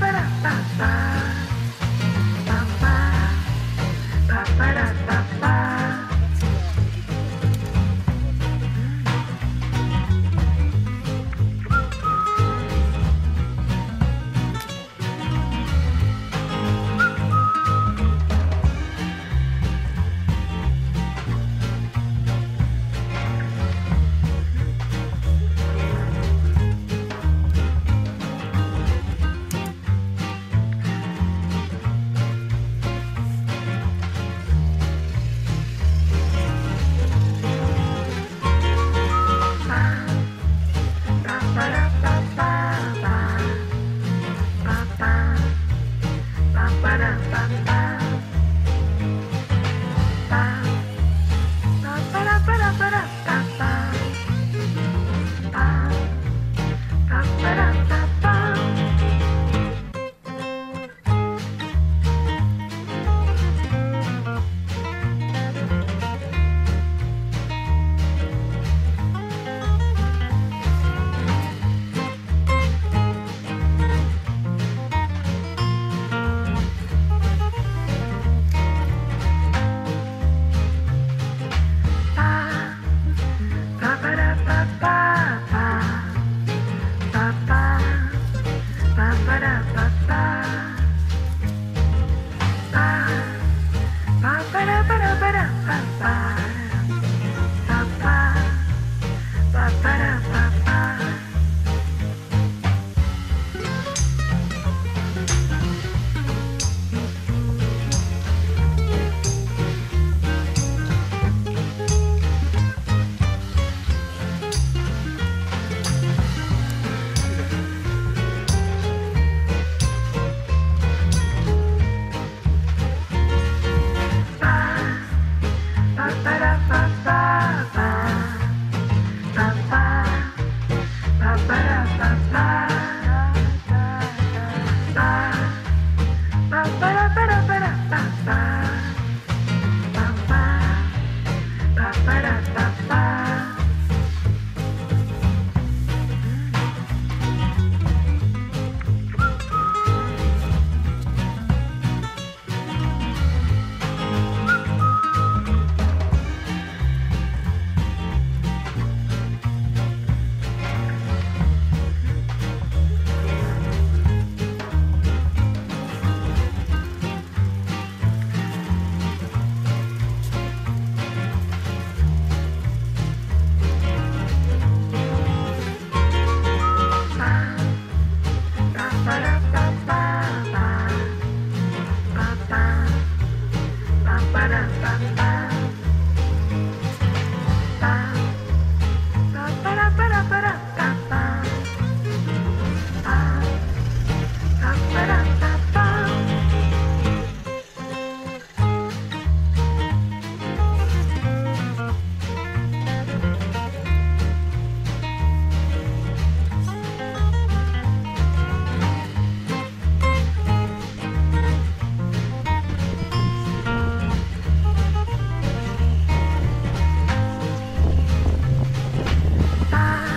Ba-ba-da-ba-ba barata. Bye.